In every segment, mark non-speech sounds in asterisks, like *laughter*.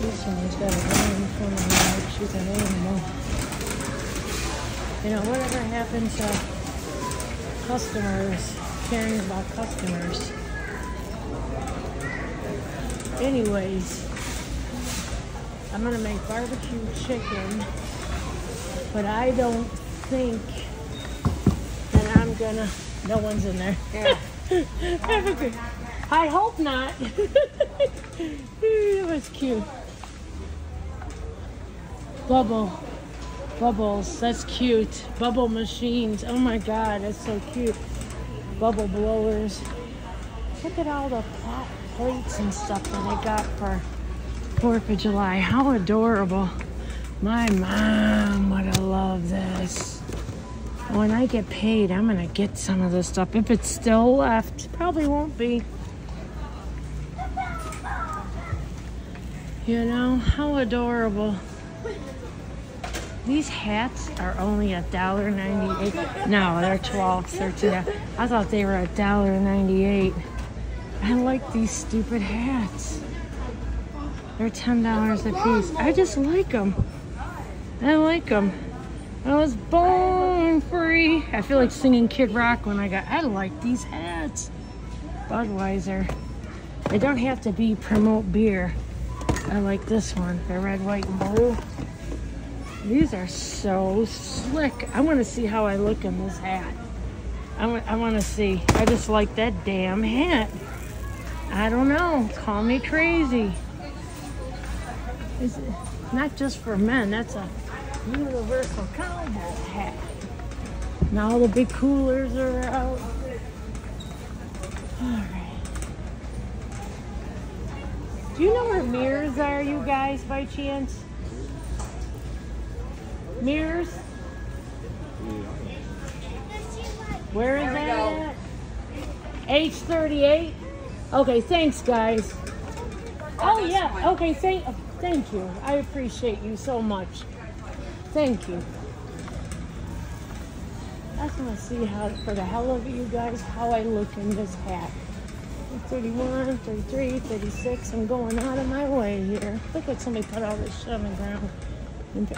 This one's got a name for me like she's an animal. You know, whatever happened to customers, caring about customers. Anyways, I'm gonna make barbecue chicken, but I don't think that I'm gonna. No one's in there. Yeah. Have a good. I hope not. *laughs* it was cute. Bubble. Bubbles. That's cute. Bubble machines. Oh my god, that's so cute. Bubble blowers. Look at all the pot plates and stuff that I got for 4th of July. How adorable. My mom would have loved this. When I get paid, I'm gonna get some of this stuff. If it's still left, probably won't be. You know, how adorable. These hats are only a dollar ninety-eight. No, they're twelve, thirteen. I thought they were a dollar ninety-eight. I like these stupid hats. They're ten dollars a piece. I just like them. I like them. I was born free. I feel like singing Kid Rock when I got. I like these hats. Budweiser. They don't have to be promote beer. I like this one. The red, white, and blue. These are so slick. I want to see how I look in this hat. I want, I want to see. I just like that damn hat. I don't know. Call me crazy. It's not just for men. That's a universal cowboy hat. Now the big coolers are out. All right. Do you know where mirrors are, you guys, by chance? Mirrors? Where is that H38? Okay, thanks, guys. Oh, yeah. Okay, thank, thank you. I appreciate you so much. Thank you. I just want to see how, for the hell of it, you guys, how I look in this hat. 31, 33, 36. I'm going out of my way here. Look like somebody put all this shit on the ground.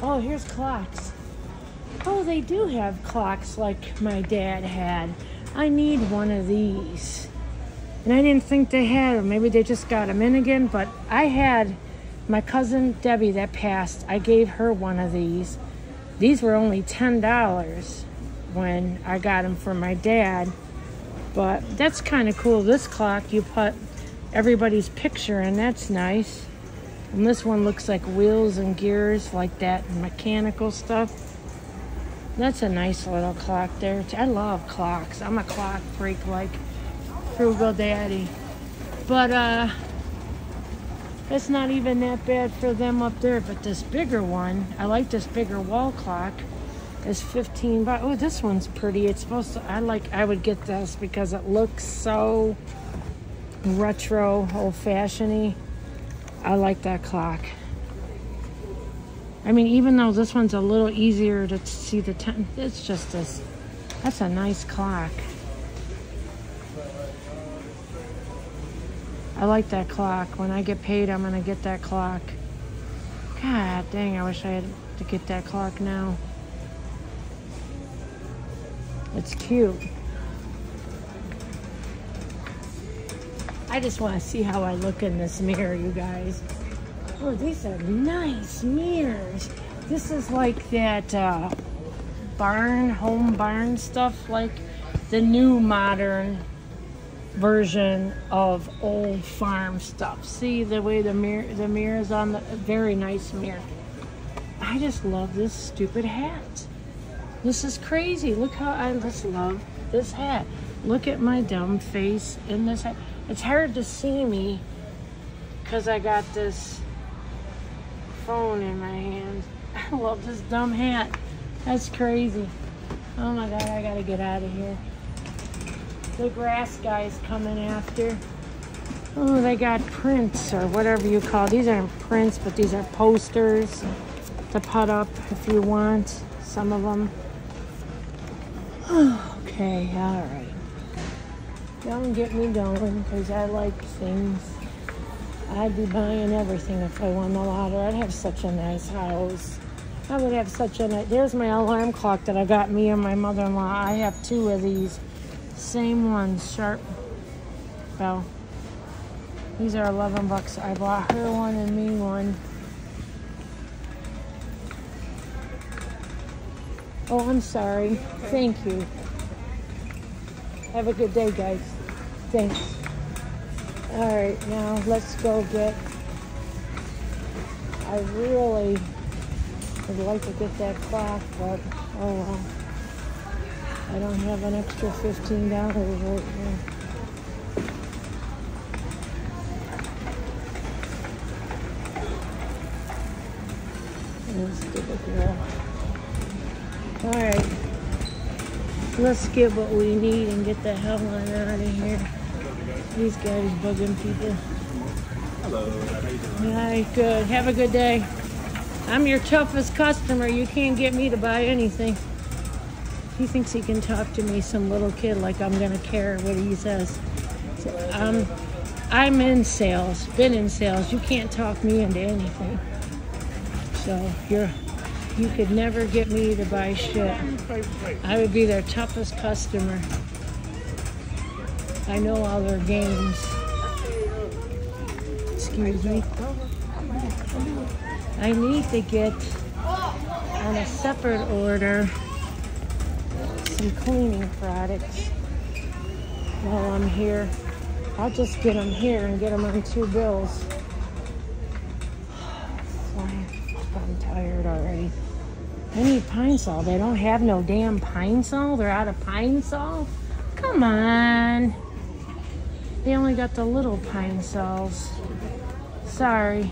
Oh, here's clocks. Oh, they do have clocks like my dad had. I need one of these. And I didn't think they had them. Maybe they just got them in again. But I had my cousin Debbie that passed. I gave her one of these. These were only $10 when I got them for my dad. But that's kind of cool. This clock, you put everybody's picture in. That's nice. And this one looks like wheels and gears, like that mechanical stuff. That's a nice little clock there. I love clocks. I'm a clock freak like Frugal Daddy. But uh it's not even that bad for them up there. But this bigger one, I like this bigger wall clock. Is 15 bucks. Oh, this one's pretty. It's supposed to. I like. I would get this because it looks so retro, old-fashioned. I like that clock. I mean, even though this one's a little easier to see the time, it's just this. That's a nice clock. I like that clock. When I get paid, I'm gonna get that clock. God dang, I wish I had to get that clock now. It's cute. I just want to see how I look in this mirror, you guys. Oh, these are nice mirrors. This is like that uh, barn, home barn stuff, like the new modern version of old farm stuff. See the way the mirror, the mirror is on the very nice mirror. I just love this stupid hat. This is crazy. Look how I just love this hat. Look at my dumb face in this hat. It's hard to see me because I got this phone in my hand. *laughs* I love this dumb hat. That's crazy. Oh my god, I gotta get out of here. The grass guy's coming after. Oh, they got prints or whatever you call. These aren't prints, but these are posters to put up if you want. Some of them. *sighs* okay, all right. Don't get me going because I like things. I'd be buying everything if I won the lottery. I'd have such a nice house. I would have such a nice. There's my alarm clock that I got me and my mother-in-law. I have two of these, same ones, sharp. Well, these are 11 bucks. I bought her one and me one. Oh, I'm sorry. Thank you. Have a good day, guys. Thanks. All right, now let's go get. I really would like to get that clock, but oh well. I don't have an extra $15 right now. Stupid girl. All right. Let's get what we need and get the hell on out of here. These guys bugging people. Hello, how you doing? Hi, good. Have a good day. I'm your toughest customer. You can't get me to buy anything. He thinks he can talk to me, some little kid, like I'm gonna care what he says. So, um, I'm in sales, been in sales. You can't talk me into anything. So you're, you could never get me to buy shit. I would be their toughest customer. I know all their games. Excuse me. I need to get on a separate order some cleaning products while I'm here. I'll just get them here and get them on two bills. *sighs* I'm tired already. I need Pine-Sol. They don't have no damn Pine-Sol. They're out of Pine-Sol. Come on. They only got the little Pine-Sols. Sorry.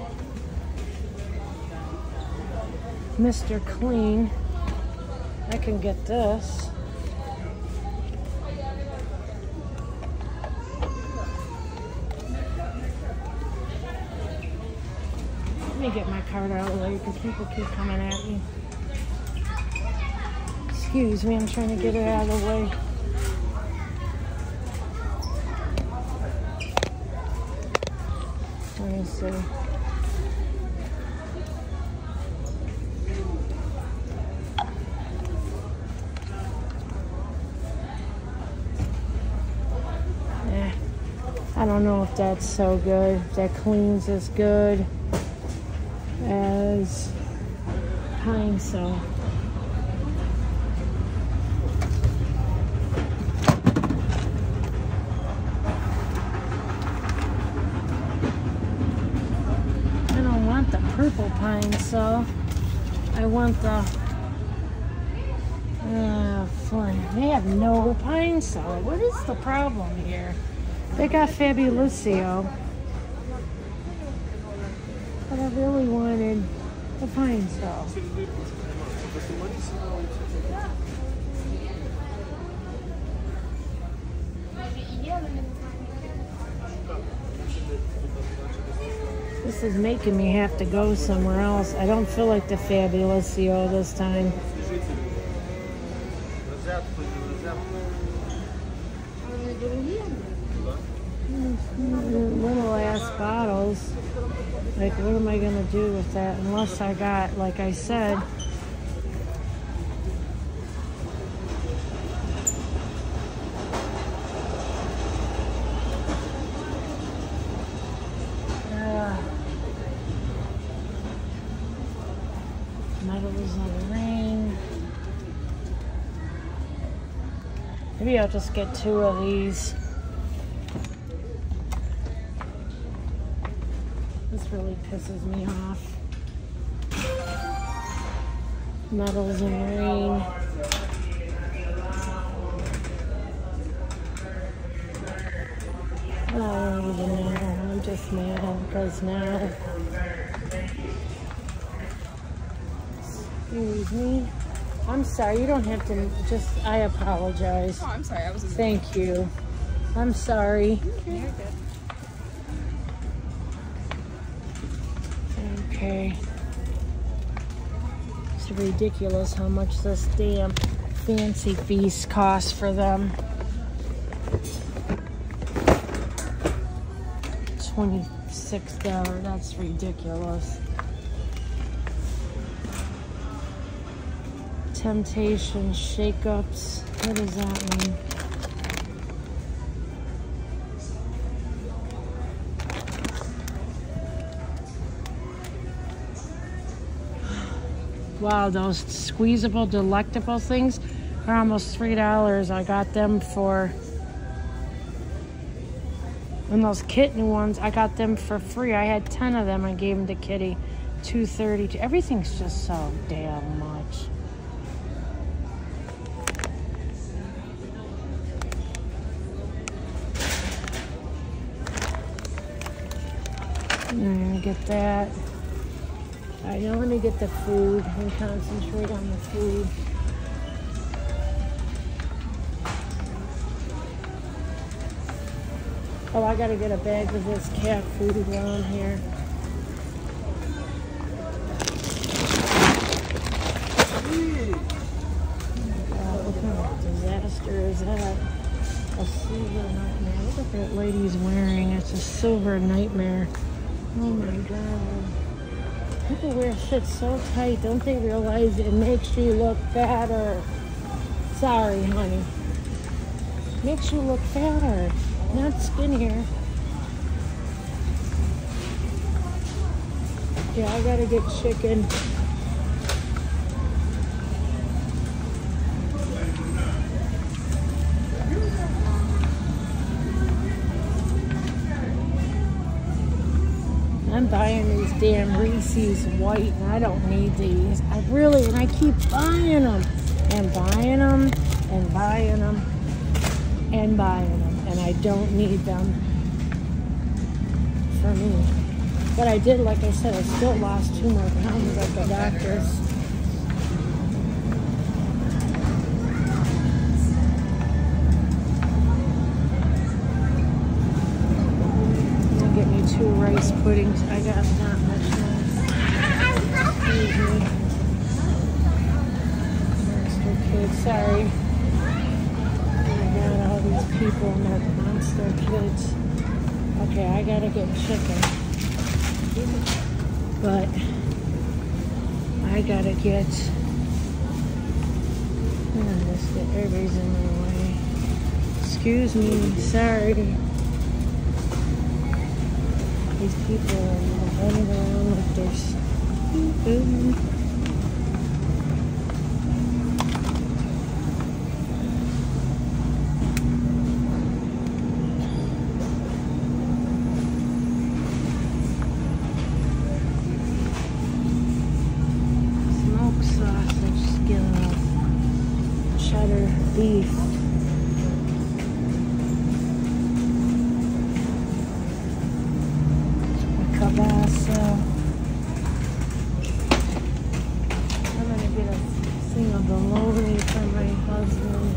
Mr. Clean. I can get this. Let me get my card out of the way because people keep coming at me. Excuse me, I'm trying to get it out of the way. Me see. Eh, I don't know if that's so good. That cleans as good as Pine-Sol. I don't want the purple Pine-Sol. I want the uh, fun. They have no Pine-Sol. What is the problem here? They got Fabuloso. But I really wanted the Pine-Sol. This is making me have to go somewhere else. I don't feel like the Fabuloso this time. Little ass bottles. Like, what am I gonna do with that? Unless I got, like I said, uh, medals on the ring. Maybe I'll just get two of these. This really pisses me off. Metals and rain. I don't even know. I'm just mad because now. Excuse me. I'm sorry. You don't have to. Just. I apologize. Oh, I'm sorry. I was. Thank you. I'm sorry. You're good. Okay. It's ridiculous how much this damn fancy feast costs for them. 20 six dollars. That's ridiculous. Temptation shake-ups. What does that mean? Wow, those squeezable, delectable things are almost three dollars. I got them for and those kitten ones, I got them for free. I had ten of them. I gave them to Kitty, two thirty. Everything's just so damn much. Gonna get that. I don't want to get the food and concentrate on the food. Oh, I gotta get a bag of this cat food I'm here. Oh, kind of disaster is that? A silver nightmare. Look at that lady's wearing. It's a silver nightmare. Oh my god. People wear shit so tight, don't they realize it makes you look fatter? Sorry, honey. Makes you look fatter, not skinnier. Yeah, I gotta get chicken. I'm buying these damn Reese's white and I don't need these. I really, and I keep buying them and buying them and buying them and buying them and I don't need them for me. But I did, like I said, I still lost two more pounds at the doctor's. Puddings. I got not much me. Monster kids, sorry. Oh I got all these people and their monster kids. Okay, I gotta get chicken. But I gotta get oh, this everybody's in my way. Excuse me, sorry. These people are running around like there's food. Smoked sausage, skillet, cheddar beef. Cabasa. I'm gonna get a thing of bologna for my husband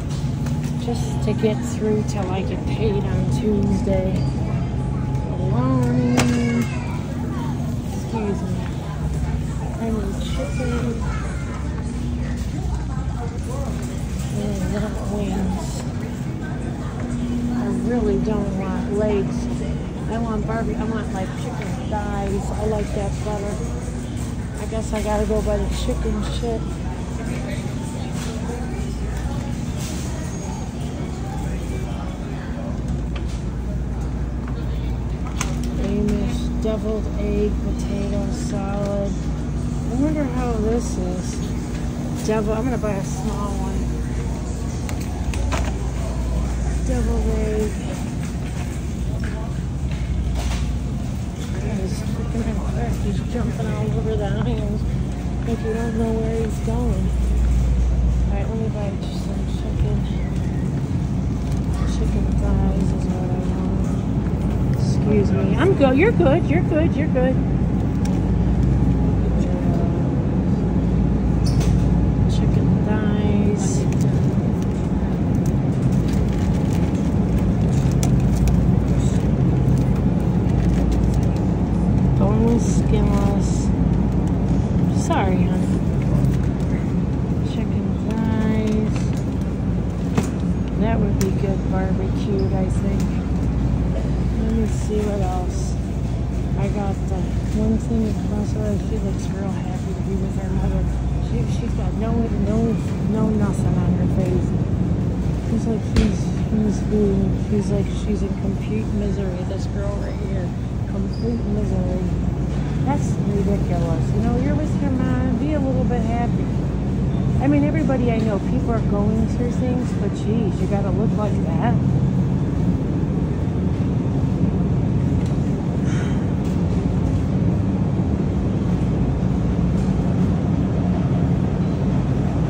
just to get through till I get paid on Tuesday. Excuse me. I need chicken. And not wings. I really don't want legs. I want barbie. I want like chicken thighs. I like that better. I guess I gotta go by the chicken shit. Deviled egg potato salad. I wonder how this is. Devil. I'm gonna buy a small one. Deviled egg. He's jumping all over the aisles. Like you don't know where he's going. Alright, let me buy Excuse me. I'm good. You're good. You're good. You're good. Chicken thighs. Boneless, skinless. Sorry, honey. Chicken thighs. That would be good barbecued, I think. Let me see what else. got the one thing across her. She looks real happy to be with her mother. She, she's got no, no, no nothing on her face. Like she's, being, she's like she's in complete misery. This girl right here, complete misery. That's ridiculous. You know, you're with your mom. Be a little bit happy. I mean, everybody I know, people are going through things, but geez, you gotta look like that.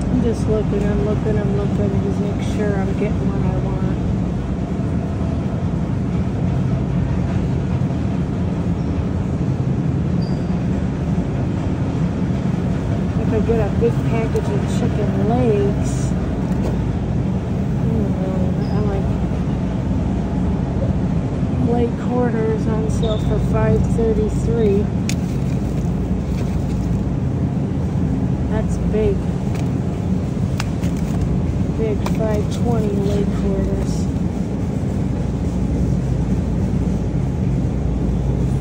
I'm just looking, I'm looking, I'm looking to make sure I'm getting what I want. If I get a big package of chicken legs, mm, I like leg quarters on sale for five thirty three. That's big. Big 520 leg quarters.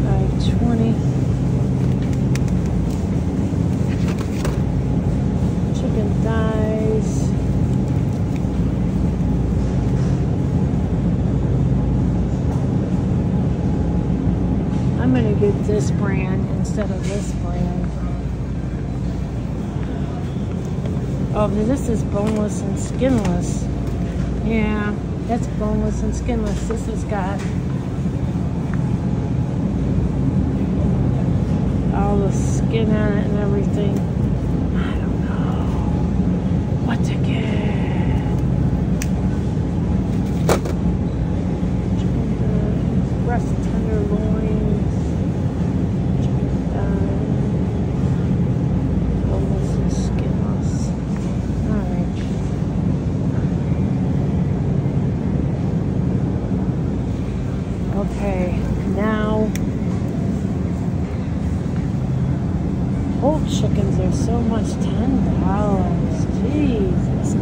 520. Chicken thighs. I'm gonna get this brand instead of this brand. Oh, this is boneless and skinless. Yeah, that's boneless and skinless. This has got all the skin on it and everything. I don't know what to get. Chicken thighs, breast tenderloins, chicken thighs, boneless and skinless. Alright. Okay, now whole chickens are so much ten dollars. Jesus.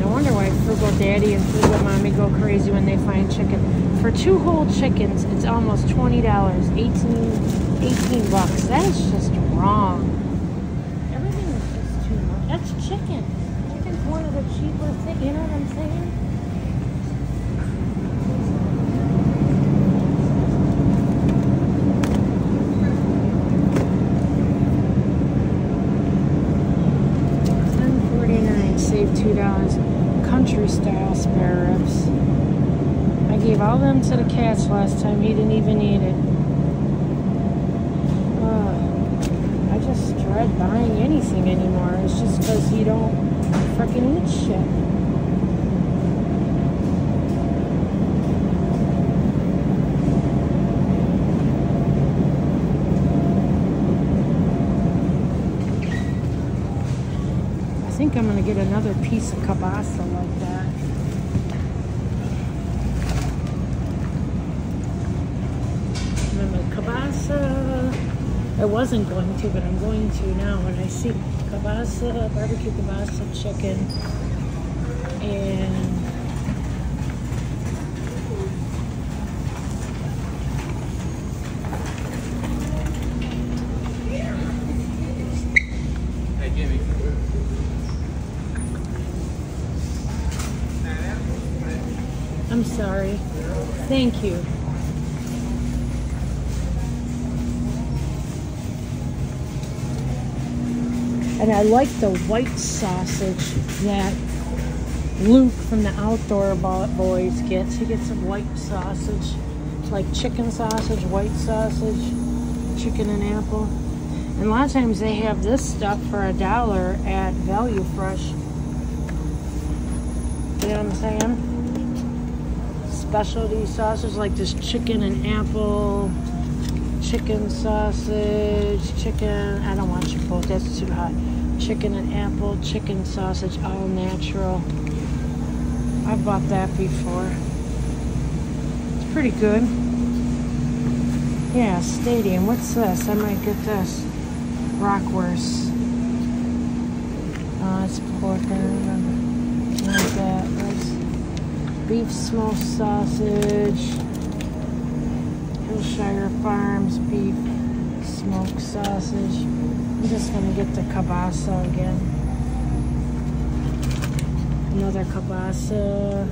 No wonder why Frugal Daddy and Frugal Mommy go crazy when they find chicken. For two whole chickens, it's almost twenty dollars. 18, 18 bucks. That is just wrong. Everything is just too much. That's chicken. Chicken's one of the cheaper things. You know what I'm saying? Ten forty nine. Save two dollars. Country style spare ribs. Gave all them to the cats last time. He didn't even eat it. Ugh. I just dread buying anything anymore. It's just because you don't freaking eat shit. I think I'm gonna get another piece of kielbasa like that. Remember kielbasa? I wasn't going to, but I'm going to now. When I see kielbasa, barbecue kielbasa chicken, and. I'm sorry. Thank you. And I like the white sausage that Luke from the Outdoor Bo- Boys gets. He gets a white sausage. It's like chicken sausage, white sausage, chicken and apple. And a lot of times they have this stuff for a dollar at Value Fresh. You know what I'm saying? specialty sausage like this chicken and apple, chicken sausage, chicken. I don't want chipotle, that's too hot. Chicken and apple, chicken sausage, all natural. I've bought that before. It's pretty good. Yeah, Stadium. What's this? I might get this. Knockwurst. Oh, it's pork. I remember. Like that. Beef smoked sausage. Hillshire Farms beef smoked sausage. I'm just gonna get the kielbasa again. Another kielbasa.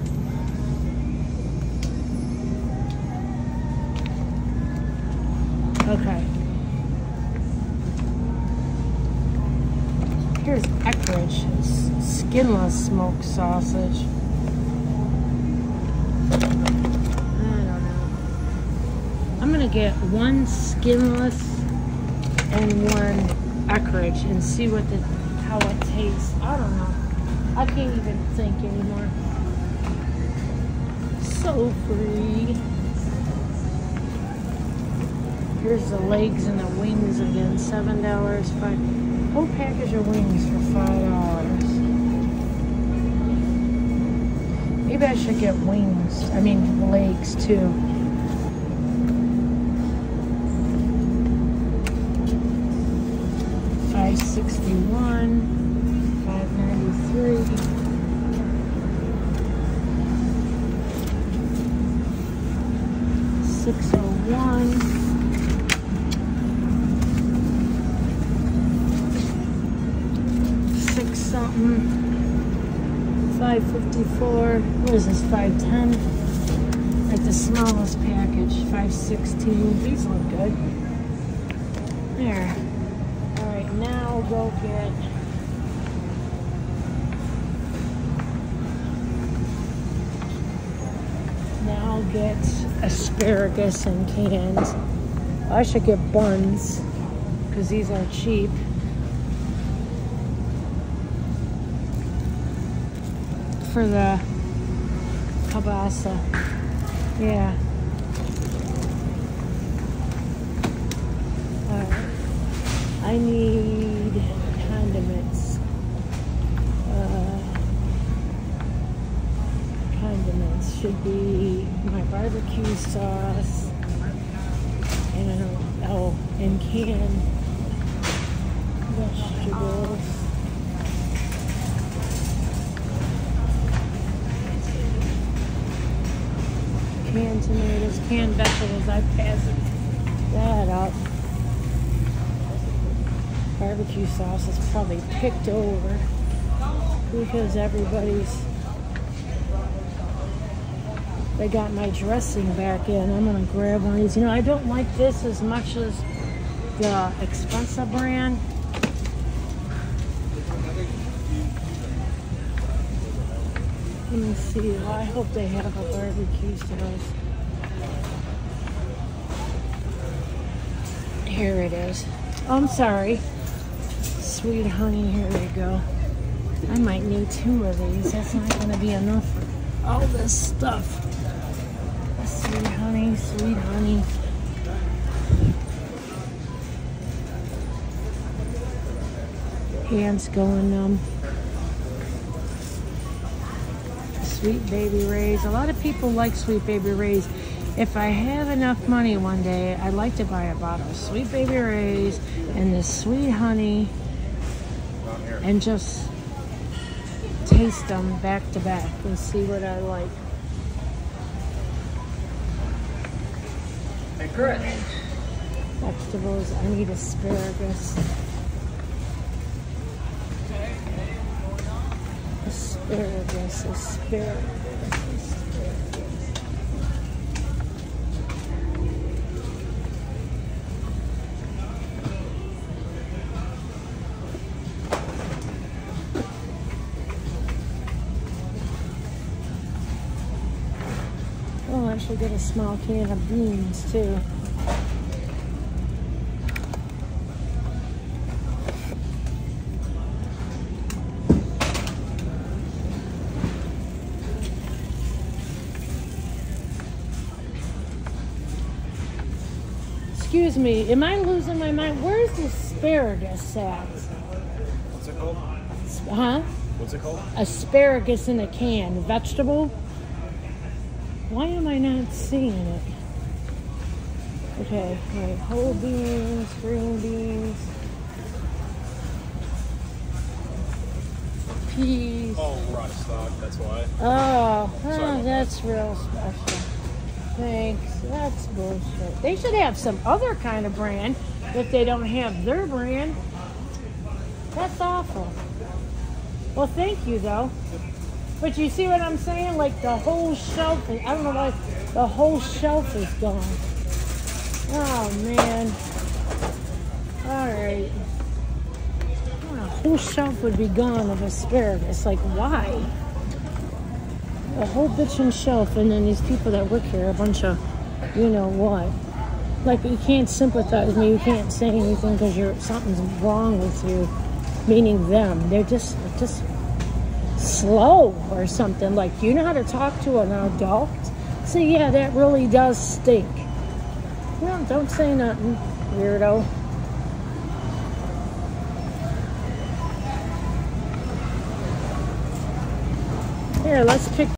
Okay. Here's Eckrich, s- skinless smoked sausage. I'm gonna get one skinless and one Eckrich and see what the how it tastes. I don't know. I can't even think anymore. So free. Here's the legs and the wings again. Seven dollars. Five. Whole package of wings for five dollars. Maybe I should get wings. I mean legs too. Five sixty one. Five ninety three. Six oh one. six something. Five fifty four. What is this? Five ten. Like the smallest package. Five sixteen. These look good. There. Go get. Now I'll get asparagus and cans. I should get buns because these are cheap. for the kielbasa. Yeah. I need should be my barbecue sauce and oh, and canned vegetables. canned tomatoes, canned vegetables. I passed that up. Barbecue sauce is probably picked over because everybody's. They got my dressing back in. I'm gonna grab one of these. You know, I don't like this as much as the expensive brand. Let me see. Well, I hope they have a barbecue sauce. Here it is. Oh, I'm sorry. Sweet honey, here we go. I might need two of these. That's not to be enough for all this stuff. Sweet honey, sweet honey. Hands going numb. Sweet Baby Ray's. A lot of people like Sweet Baby Ray's. If I have enough money one day, I'd like to buy a bottle of Sweet Baby Ray's and this sweet honey and just taste them back to back and see what I like. Vegetables, I need. Asparagus, asparagus, asparagus. Should get a small can of beans too. Excuse me, am I losing my mind? Where's the asparagus at? What's it called? Huh? What's it called? Asparagus in a can, vegetable? Why am I not seeing it? Okay, wait, whole beans, green beans, peas. Oh, we're out of stock. That's why. Oh, oh that's real special. Thanks. That's bullshit. They should have some other kind of brand if they don't have their brand. That's awful. Well, thank you though. But you see what I'm saying? Like the whole shelf, is, I don't know why, the whole shelf is gone. Oh man. Alright. The whole shelf would be gone of asparagus. Like, why? A whole bitchin' shelf, and then these people that work here, a bunch of, you know what? Like, you can't sympathize with me. You can't say anything because you're something's wrong with you, meaning them. They're just, just slow or something. Like, you know how to talk to an adult? So, yeah, that really does stink. No, don't say nothing, weirdo. Here, let's pick